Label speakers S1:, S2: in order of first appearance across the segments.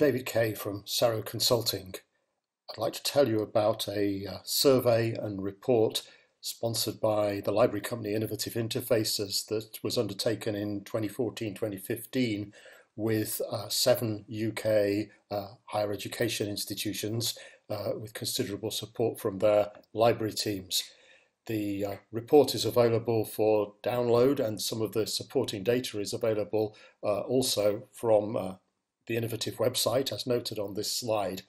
S1: David Kay from Sero Consulting. I'd like to tell you about a uh, survey and report sponsored by the library company Innovative Interfaces that was undertaken in 2014-2015 with uh, seven UK uh, higher education institutions uh, with considerable support from their library teams. The uh, report is available for download and some of the supporting data is available uh, also from uh, the Innovative website as noted on this slide.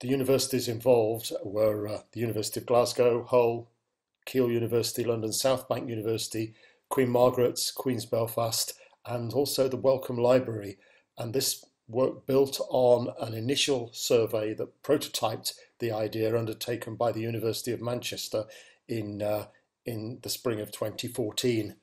S1: The universities involved were uh, the University of Glasgow, Hull, Keele University, London South Bank University, Queen Margaret's, Queen's Belfast, and also the Wellcome Library. And this work built on an initial survey that prototyped the idea undertaken by the University of Manchester in, uh, in the spring of 2014.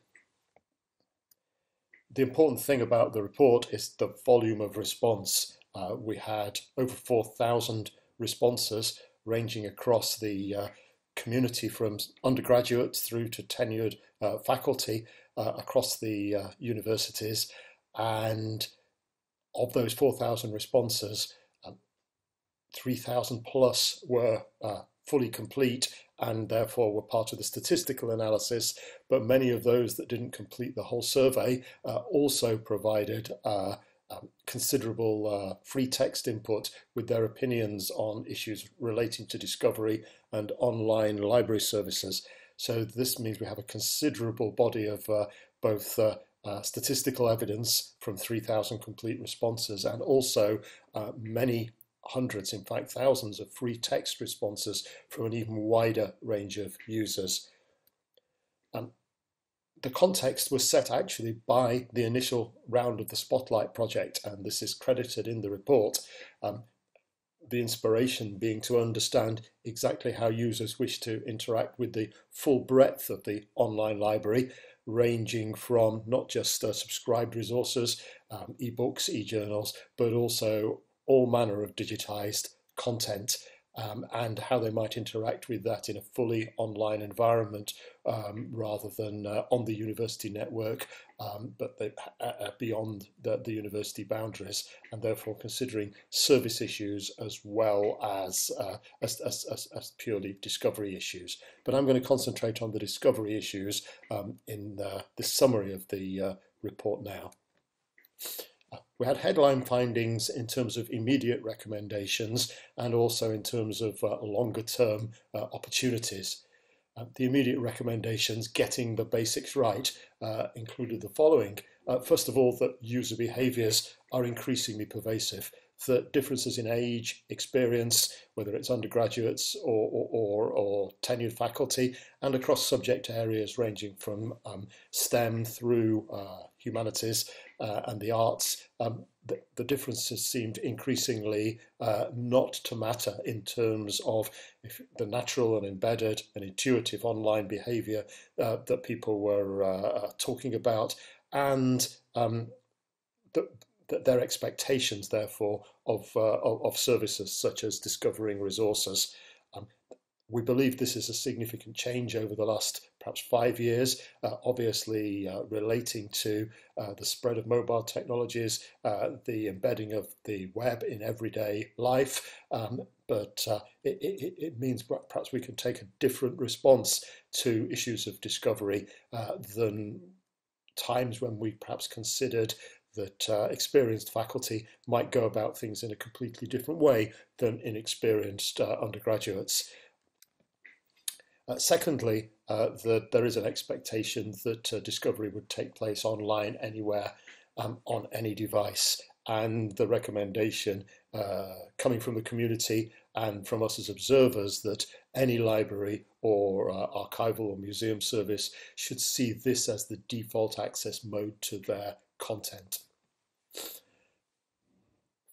S1: The important thing about the report is the volume of response. Uh, we had over 4,000 responses ranging across the uh, community from undergraduates through to tenured uh, faculty uh, across the uh, universities. And of those 4,000 responses, um, 3,000 plus were uh, fully complete and therefore were part of the statistical analysis, but many of those that didn't complete the whole survey uh, also provided uh, um, considerable uh, free text input with their opinions on issues relating to discovery and online library services. So this means we have a considerable body of uh, both uh, uh, statistical evidence from 3,000 complete responses and also many hundreds, in fact thousands of free text responses from an even wider range of users. Um, the context was set actually by the initial round of the Spotlight project, and this is credited in the report. Um, the inspiration being to understand exactly how users wish to interact with the full breadth of the online library, ranging from not just uh, subscribed resources, um, ebooks, e-journals, but also all manner of digitized content um, and how they might interact with that in a fully online environment um, rather than uh, on the university network, um, but they, uh, uh, beyond the, the, university boundaries, and therefore considering service issues as well as, uh, as, as, as, as, purely discovery issues. But I'm going to concentrate on the discovery issues um, in the, this summary of the uh, report now. We had headline findings in terms of immediate recommendations and also in terms of uh, longer term uh, opportunities. Uh, the immediate recommendations, getting the basics right, uh, included the following. Uh, first of all, that user behaviours are increasingly pervasive that differences in age, experience, whether it's undergraduates or, or, or, or tenured faculty, and across subject areas ranging from um, STEM through uh, humanities uh, and the arts, um, the, the, differences seemed increasingly uh, not to matter in terms of the natural and embedded and intuitive online behaviour uh, that people were uh, talking about, and um, the, their expectations, therefore, of, uh, of, services such as discovering resources. Um, we believe this is a significant change over the last perhaps five years, uh, obviously uh, relating to uh, the spread of mobile technologies, uh, the embedding of the web in everyday life, um, but uh, it, it, it, means perhaps we can take a different response to issues of discovery uh, than times when we perhaps considered that uh, experienced faculty might go about things in a completely different way than inexperienced uh, undergraduates. Uh, secondly, uh, that there is an expectation that uh, discovery would take place online anywhere um, on any device and the recommendation uh, coming from the community and from us as observers that any library or archival or museum service should see this as the default access mode to their content.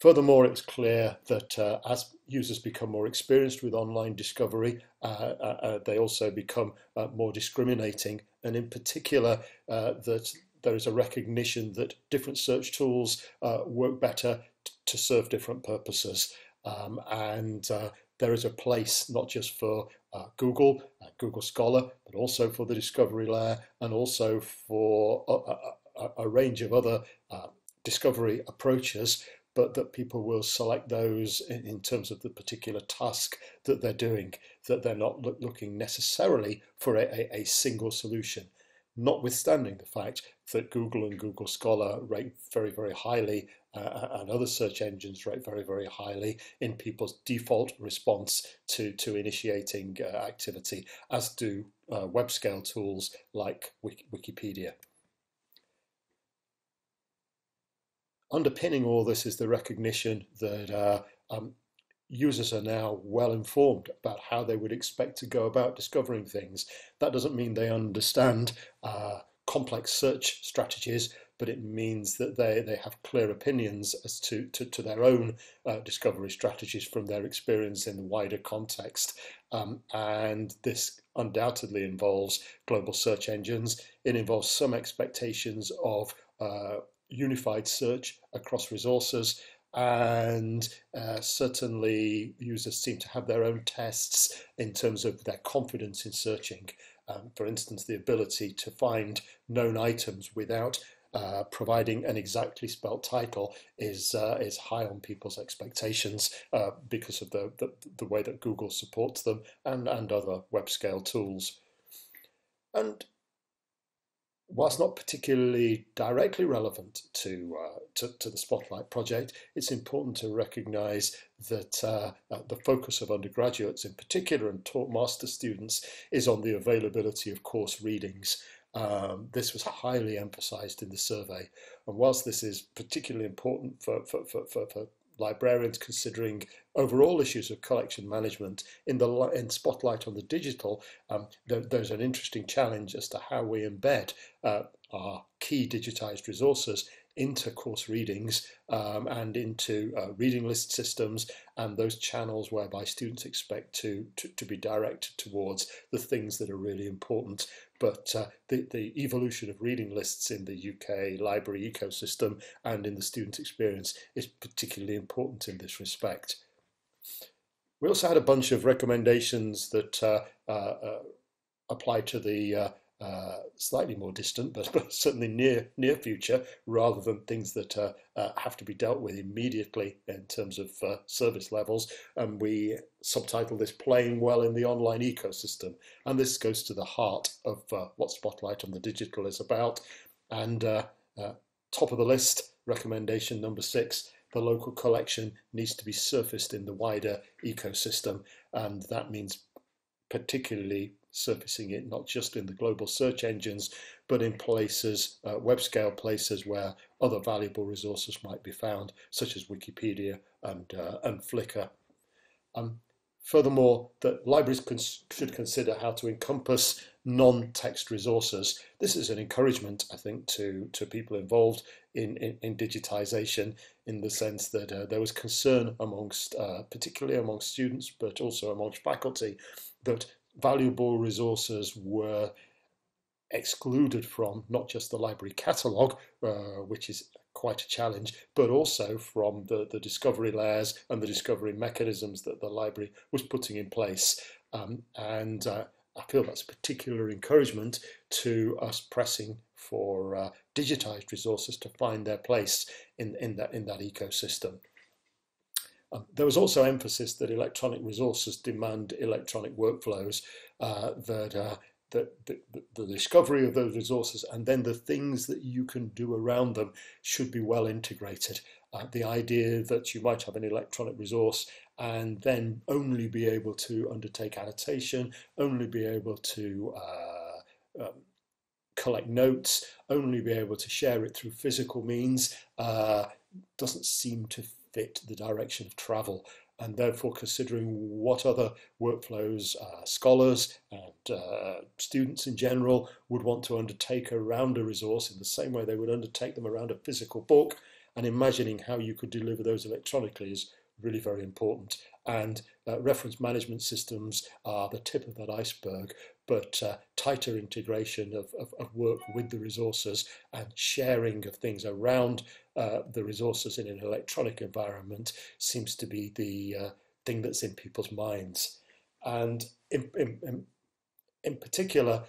S1: Furthermore, it's clear that uh, as users become more experienced with online discovery, uh, uh, uh they also become uh, more discriminating, and in particular, uh, that there is a recognition that different search tools work better to serve different purposes. Um, and there is a place not just for Google, Google Scholar, but also for the discovery layer and also for a, a, range of other discovery approaches, but that people will select those in, in, terms of the particular task that they're doing, that they're not look, looking necessarily for a, a, a, single solution, notwithstanding the fact that Google and Google Scholar rate very, very highly uh, and other search engines rate very, very highly in people's default response to, to initiating uh, activity, as do uh, web scale tools like Wikipedia. Underpinning all this is the recognition that uh, um, users are now well informed about how they would expect to go about discovering things. That doesn't mean they understand uh, complex search strategies, but it means that they, they have clear opinions as to, to, to their own uh, discovery strategies from their experience in the wider context. Um, and this undoubtedly involves global search engines. It involves some expectations of uh, unified search across resources. And uh, certainly, users seem to have their own tests in terms of their confidence in searching. Um, for instance, the ability to find known items without uh, providing an exactly spelt title is uh, is high on people's expectations uh, because of the, the, the way that Google supports them and and other web scale tools. And whilst not particularly directly relevant to, uh, to, to, the Spotlight project, it's important to recognise that uh, uh, the focus of undergraduates in particular and taught master students is on the availability of course readings. Um, this was highly emphasised in the survey. And whilst this is particularly important for, for, for, for, for librarians considering overall issues of collection management in the in spotlight on the digital um, there, there's an interesting challenge as to how we embed uh, our key digitized resources into course readings um, and into uh, reading list systems and those channels whereby students expect to, to, to, be directed towards the things that are really important but uh, the, the evolution of reading lists in the UK library ecosystem and in the student experience is particularly important in this respect. We also had a bunch of recommendations that uh, uh, uh apply to the uh, slightly more distant, but, but, certainly near near future, rather than things that uh, uh, have to be dealt with immediately in terms of uh, service levels. And we subtitle this "Playing Well in the Online Ecosystem," and this goes to the heart of uh, what Spotlight on the Digital is about. And uh, top of the list, recommendation number six: the local collection needs to be surfaced in the wider ecosystem, and that means particularly surfacing it not just in the global search engines, but in places, uh, web scale places where other valuable resources might be found, such as Wikipedia and, uh, and Flickr. Um, furthermore, that libraries should consider how to encompass non-text resources. This is an encouragement, I think, to, to people involved in, in, in digitization in the sense that uh, there was concern amongst, uh, particularly amongst students, but also amongst faculty, that valuable resources were excluded from not just the library catalogue, uh, which is quite a challenge, but also from the, the discovery layers and the discovery mechanisms that the library was putting in place. Um, and uh, I feel that's a particular encouragement to us pressing for uh, digitized resources to find their place in, in, that, in that ecosystem. Um, there was also emphasis that electronic resources demand electronic workflows, uh, that, uh, that the, the, discovery of those resources and then the things that you can do around them should be well integrated. Uh, the idea that you might have an electronic resource and then only be able to undertake annotation, only be able to uh, um, collect notes, only be able to share it through physical means, uh, doesn't seem to the direction of travel and therefore considering what other workflows uh, scholars and uh, students in general would want to undertake around a resource in the same way they would undertake them around a physical book and imagining how you could deliver those electronically is really very important. And uh, reference management systems are the tip of that iceberg, but uh, tighter integration of, of, of, work with the resources and sharing of things around uh, the resources in an electronic environment seems to be the uh, thing that's in people's minds. And in, in, in particular,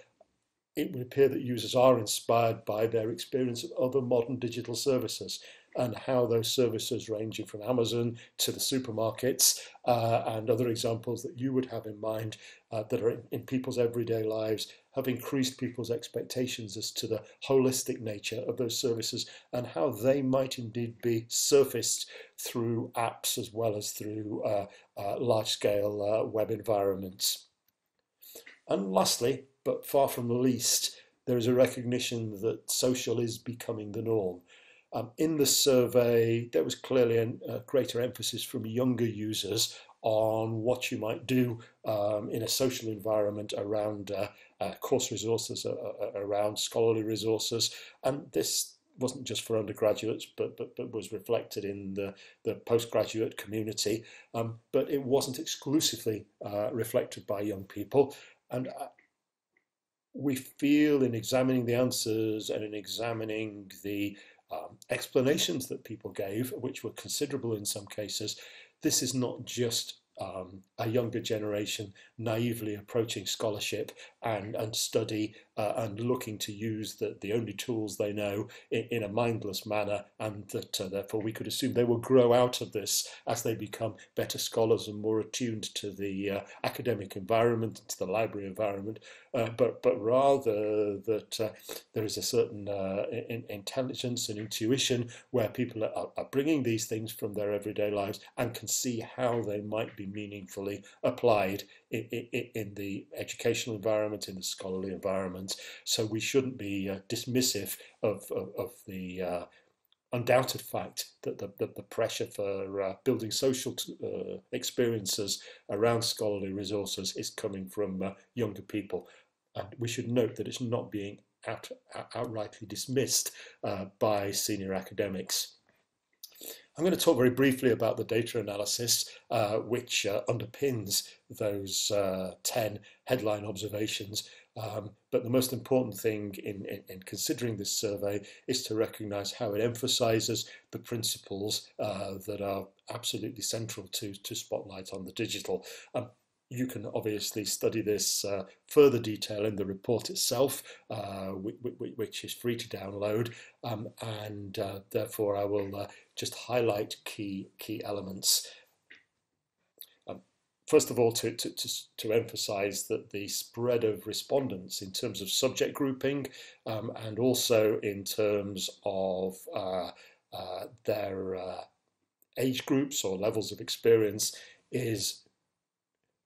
S1: it would appear that users are inspired by their experience of other modern digital services. and how those services ranging from Amazon to the supermarkets uh, and other examples that you would have in mind uh, that are in, in people's everyday lives have increased people's expectations as to the holistic nature of those services and how they might indeed be surfaced through apps as well as through uh, uh, large scale uh, web environments. And lastly, but far from the least, there is a recognition that social is becoming the norm. Um, in the survey, there was clearly a greater emphasis from younger users on what you might do um, in a social environment around uh, uh, course resources, uh, uh, around scholarly resources. And this wasn't just for undergraduates, but, but, but was reflected in the, the postgraduate community. Um, but it wasn't exclusively uh, reflected by young people. And uh, we feel in examining the answers and in examining the um, explanations that people gave, which were considerable in some cases, this is not just um, a younger generation naively approaching scholarship and, and study uh, and looking to use the, the only tools they know in, in a mindless manner, and that uh, therefore we could assume they will grow out of this as they become better scholars and more attuned to the uh, academic environment, to the library environment, uh, but, but rather that uh, there is a certain uh, in, intelligence and intuition where people are, are bringing these things from their everyday lives and can see how they might be meaningfully applied in, in, in the educational environment, in the scholarly environment. So we shouldn't be uh, dismissive of, of, of the uh, undoubted fact that the, the, pressure for uh, building social uh, experiences around scholarly resources is coming from uh, younger people. And we should note that it's not being out, outrightly dismissed uh, by senior academics. I'm going to talk very briefly about the data analysis, uh, which uh, underpins those uh, 10 headline observations. Um, but the most important thing in, in, in, considering this survey is to recognize how it emphasizes the principles uh, that are absolutely central to, to Spotlight on the Digital. Um, you can obviously study this uh, further detail in the report itself, uh, which, which, is free to download, um, and uh, therefore I will uh, just highlight key key elements. Um, first of all, to, to, to, to emphasize that the spread of respondents in terms of subject grouping um, and also in terms of uh, uh, their age groups or levels of experience is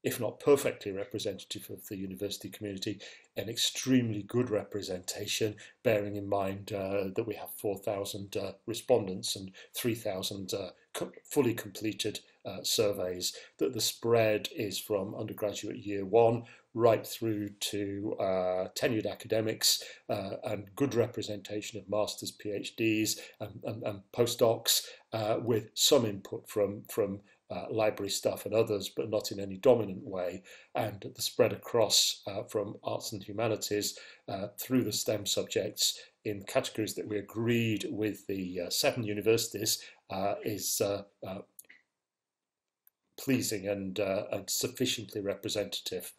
S1: if not perfectly representative of the university community, an extremely good representation, bearing in mind uh, that we have 4,000 uh, respondents and 3,000 uh, co fully completed uh, surveys, that the spread is from undergraduate year one right through to uh, tenured academics uh, and good representation of masters, PhDs and, and, and postdocs with some input from, from uh, library stuff and others, but not in any dominant way, and the spread across uh, from arts and humanities uh, through the STEM subjects in categories that we agreed with the uh, seven universities is pleasing and, and sufficiently representative.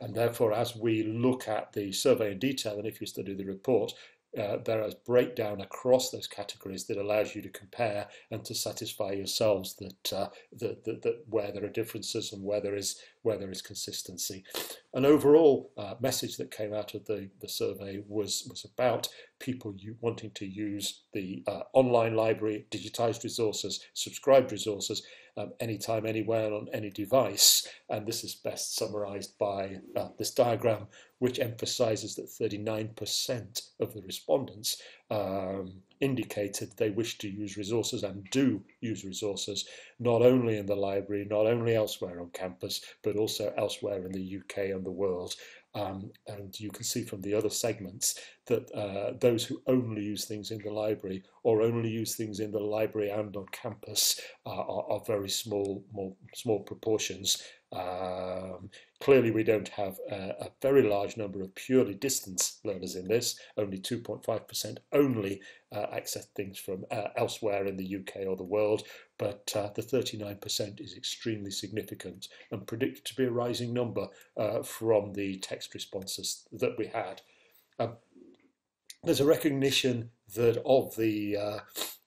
S1: And therefore, as we look at the survey in detail, and if you study the report, uh, there is breakdown across those categories that allows you to compare and to satisfy yourselves that, uh, that, that, that, where there are differences and where there is where there is consistency. An overall uh, message that came out of the, the survey was was about people you wanting to use the uh, online library, digitized resources, subscribed resources, um, anytime, anywhere, on any device. And this is best summarized by uh, this diagram, which emphasizes that 39% of the respondents um, indicated they wish to use resources and do use resources, not only in the library, not only elsewhere on campus, but also elsewhere in the UK and the world. Um, and you can see from the other segments that uh, those who only use things in the library or only use things in the library and on campus uh, are, are, very small, more, small proportions. Um, clearly, we don't have a, a, very large number of purely distance learners in this. Only 2.5% only uh, access things from uh, elsewhere in the UK or the world, but uh, the 39% is extremely significant and predicted to be a rising number uh, from the text responses that we had. Um, there's a recognition that of the uh,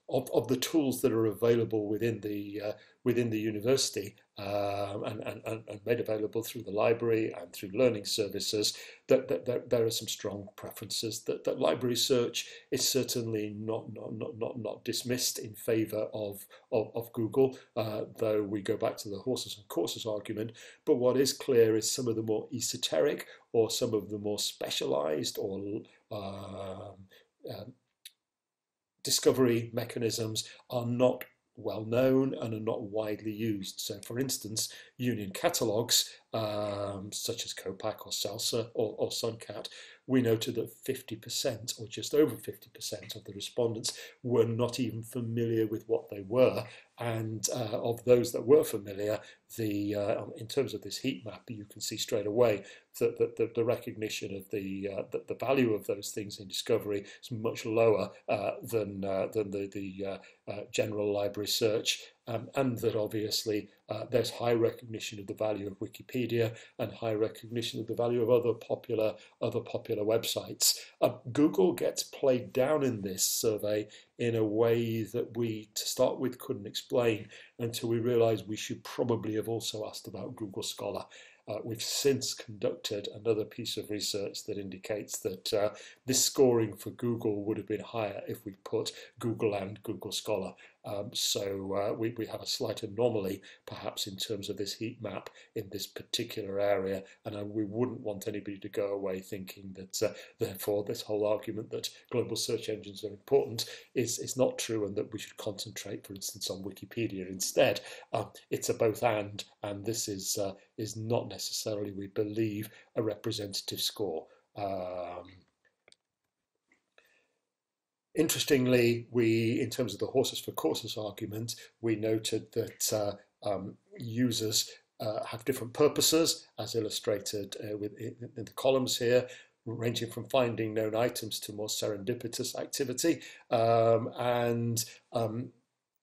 S1: of, of the tools that are available within the uh, within the university um, and, and, and made available through the library and through learning services, that, that, that there are some strong preferences. That, that library search is certainly not not, not, not, not dismissed in favour of, of, of Google, uh, though we go back to the horses and courses argument. But what is clear is some of the more esoteric or some of the more specialised or um, um, discovery mechanisms are not well known and are not widely used. So, for instance, union catalogues um, such as Copac or Salsa or, or Suncat, we noted that 50% or just over 50% of the respondents were not even familiar with what they were. And uh, of those that were familiar, the uh, in terms of this heat map, you can see straight away that, that, that the recognition of the, uh, that the value of those things in discovery is much lower uh, than uh, than the the uh, general library search, um, and that obviously uh, there's high recognition of the value of Wikipedia and high recognition of the value of other popular other popular websites. Google gets played down in this survey in a way that we, to start with, couldn't explain until we realised we should probably have also asked about Google Scholar. Uh, we've since conducted another piece of research that indicates that uh, this scoring for Google would have been higher if we put Google and Google Scholar. Um, so uh, we, we have a slight anomaly perhaps in terms of this heat map in this particular area and uh, we wouldn't want anybody to go away thinking that uh, therefore this whole argument that global search engines are important is, is not true and that we should concentrate for instance on Wikipedia instead. Um, it's a both and and this is, uh, is not necessarily we believe a representative score. Um, Interestingly, we, in terms of the horses for courses argument, we noted that uh, um, users uh, have different purposes, as illustrated uh, with, in, in, the columns here, ranging from finding known items to more serendipitous activity. Um, and um,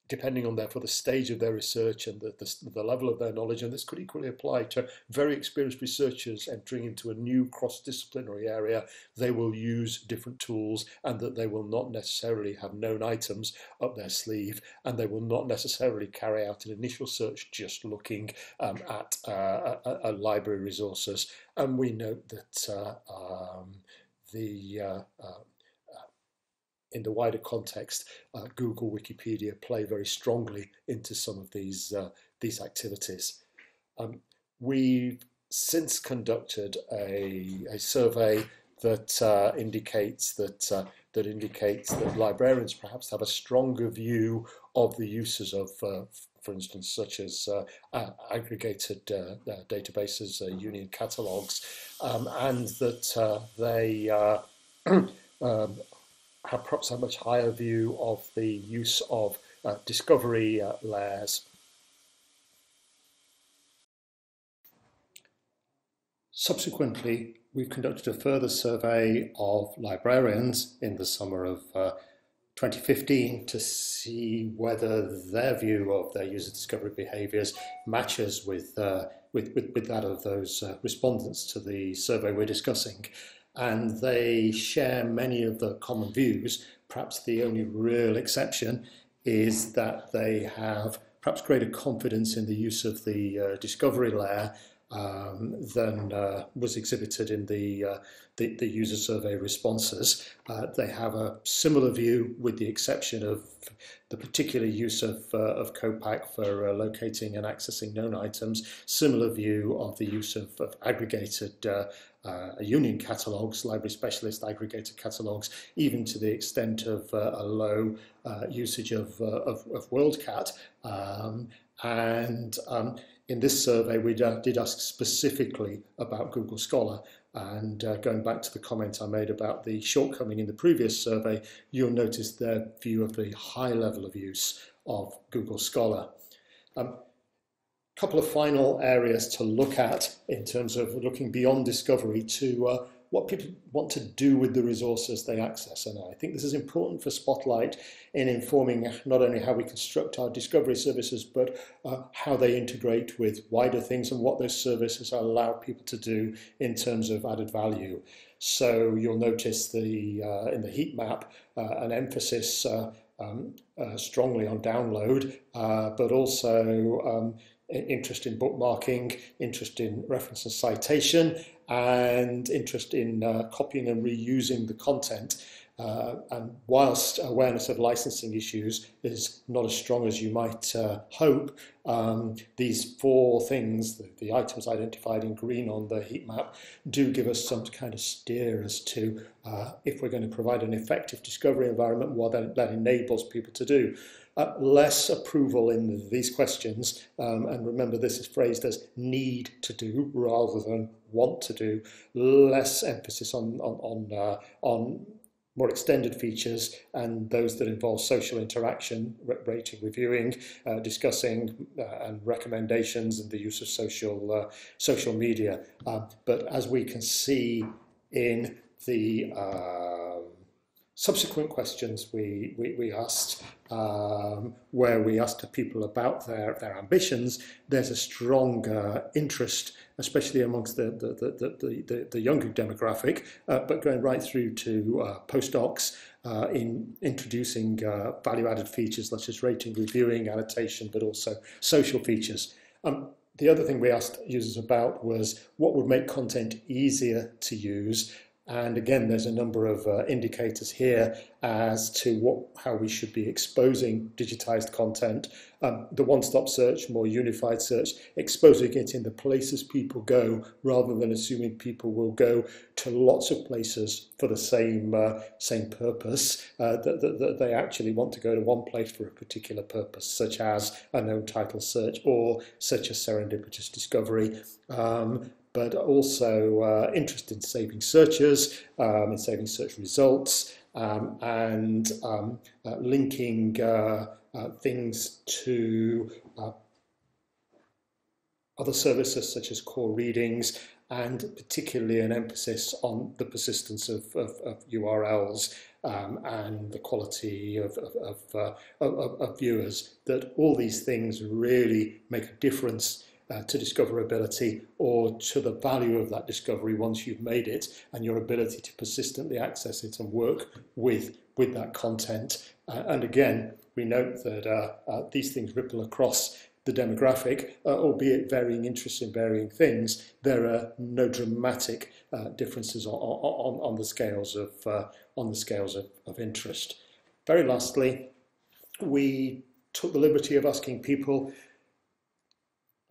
S1: depending on therefore the stage of their research and the, the, the, level of their knowledge, and this could equally apply to very experienced researchers entering into a new cross-disciplinary area, they will use different tools and that they will not necessarily have known items up their sleeve and they will not necessarily carry out an initial search just looking um, at uh, a, a library resources. And we note that uh, um, the uh, uh in the wider context, uh, Google, Wikipedia play very strongly into some of these uh, these activities. Um, we've since conducted a, a survey that uh, indicates that uh, that indicates that librarians perhaps have a stronger view of the uses of, uh, for instance, such as uh, aggregated databases, union catalogs, um, and that they um, have perhaps a much higher view of the use of uh, discovery uh, layers. Subsequently, we've conducted a further survey of librarians in the summer of uh, 2015 to see whether their view of their user discovery behaviors matches with, uh, with, with, with, that of those uh, respondents to the survey we're discussing and they share many of the common views. Perhaps the only real exception is that they have perhaps greater confidence in the use of the uh, discovery layer um, than uh, was exhibited in the, uh, the, the, user survey responses. Uh, they have a similar view with the exception of the particular use of, uh, of Copac for uh, locating and accessing known items, similar view of the use of, of aggregated uh, union catalogues, library specialist aggregator catalogues, even to the extent of uh, a low uh, usage of, uh, of, of, WorldCat. Um, and um, in this survey, we did ask specifically about Google Scholar. And uh, going back to the comment I made about the shortcoming in the previous survey, you'll notice their view of the high level of use of Google Scholar. Um, couple of final areas to look at in terms of looking beyond discovery to uh, what people want to do with the resources they access. And I think this is important for Spotlight in informing not only how we construct our discovery services, but uh, how they integrate with wider things and what those services allow people to do in terms of added value. So you'll notice the uh, in the heat map uh, an emphasis uh, um, uh, strongly on download, but also um, interest in bookmarking, interest in reference and citation, and interest in uh, copying and reusing the content. Uh, and whilst awareness of licensing issues is not as strong as you might uh, hope, um, these four things, the, the, items identified in green on the heat map, do give us some kind of steer as to uh, if we're going to provide an effective discovery environment, what that, that enables people to do. Uh, less approval in these questions, um, and remember this is phrased as need to do rather than want to do, less emphasis on, on, on, uh, on more extended features and those that involve social interaction, rating, reviewing, uh, discussing uh, and recommendations and the use of social, uh, social media. Uh, but as we can see in the um, subsequent questions we, we, we asked, um, where we asked people about their, their ambitions, there's a strong uh, interest, especially amongst the, the, the, the, the, the younger demographic, uh, but going right through to uh, postdocs uh, in introducing uh, value-added features such as rating, reviewing, annotation, but also social features. Um, the other thing we asked users about was what would make content easier to use and again, there's a number of uh, indicators here as to what, how we should be exposing digitized content. Um, the one-stop search, more unified search, exposing it in the places people go rather than assuming people will go to lots of places for the same, uh, same purpose, uh, that, that, that, they actually want to go to one place for a particular purpose, such as a known title search or such as serendipitous discovery. Um, but also uh, interest in saving searches, um, in saving search results, um, and um, uh, linking uh, uh things to uh, other services such as core readings, and particularly an emphasis on the persistence of, of, of URLs um, and the quality of, of, uh, of, of viewers, that all these things really make a difference uh, to discoverability or to the value of that discovery once you've made it and your ability to persistently access it and work with, with that content. Uh, and again, we note that uh, uh these things ripple across the demographic, uh, albeit varying interests in varying things, there are no dramatic differences on, on, on, the scales of, on the scales of, of interest. Very lastly, we took the liberty of asking people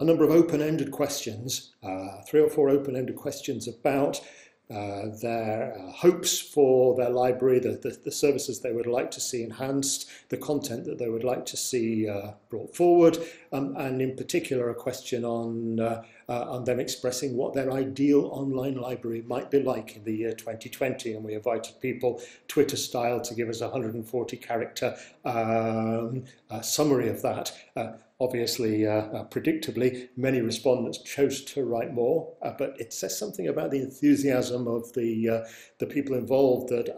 S1: a number of open-ended questions, uh, three or four open-ended questions about uh, their uh, hopes for their library, the, the, the, services they would like to see enhanced, the content that they would like to see uh, brought forward, um, and in particular a question on, uh, uh, on them expressing what their ideal online library might be like in the year 2020. And we invited people, Twitter style, to give us a 140 character um, summary of that. Obviously, uh, uh, predictably, many respondents chose to write more, uh, but it says something about the enthusiasm of the, uh, the people involved that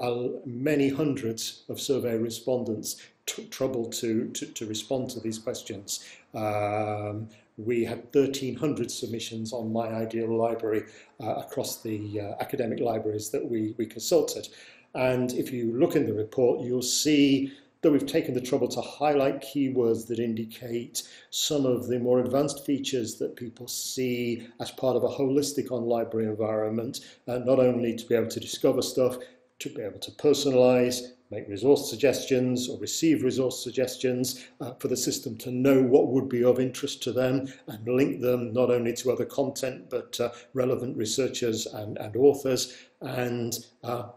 S1: many hundreds of survey respondents took trouble to, to, to respond to these questions. Um, we had 1,300 submissions on My Ideal Library uh, across the uh, academic libraries that we, we consulted. And if you look in the report, you'll see that we've taken the trouble to highlight keywords that indicate some of the more advanced features that people see as part of a holistic on library environment, uh, not only to be able to discover stuff, to be able to personalize, make resource suggestions or receive resource suggestions uh, for the system to know what would be of interest to them and link them not only to other content but uh, relevant researchers and, and authors. And uh,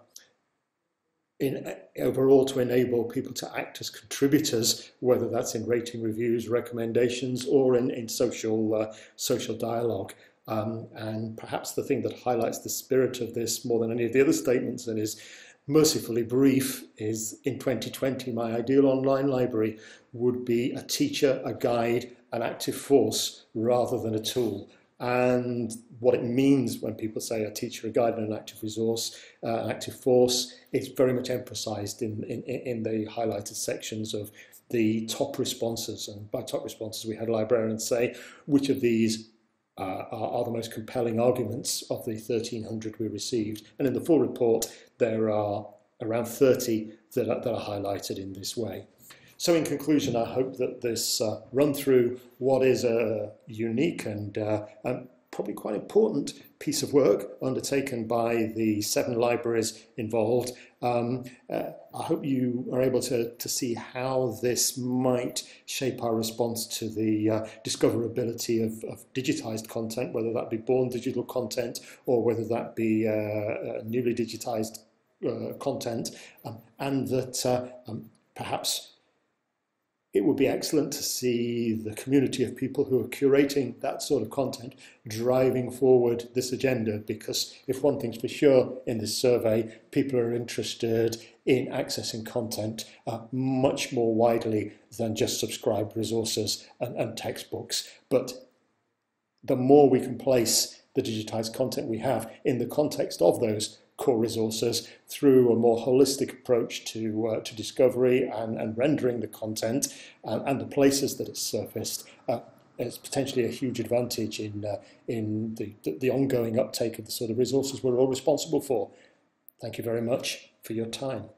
S1: in overall to enable people to act as contributors, whether that's in rating reviews, recommendations, or in, in social, uh, social dialogue. Um, and perhaps the thing that highlights the spirit of this more than any of the other statements and is mercifully brief is in 2020, my ideal online library would be a teacher, a guide, an active force rather than a tool. And what it means when people say a teacher, a guide, and an active resource, uh, an active force, is very much emphasised in, in, in the highlighted sections of the top responses. And by top responses, we had librarians say which of these uh, are, are the most compelling arguments of the 1300 we received. And in the full report, there are around 30 that are, that are highlighted in this way. So in conclusion, I hope that this uh, run through what is a unique and, uh, and probably quite important piece of work undertaken by the seven libraries involved. Um, uh, I hope you are able to, to see how this might shape our response to the uh, discoverability of, of digitized content, whether that be born digital content or whether that be uh, uh newly digitized uh, content, um, and that uh, um, perhaps it would be excellent to see the community of people who are curating that sort of content driving forward this agenda because if one thing's for sure in this survey, people are interested in accessing content uh, much more widely than just subscribed resources and, and textbooks. But the more we can place the digitized content we have in the context of those core resources through a more holistic approach to, uh, to discovery and, and rendering the content and, and the places that it's surfaced uh, is potentially a huge advantage in, uh, in the, the ongoing uptake of the sort of resources we're all responsible for. Thank you very much for your time.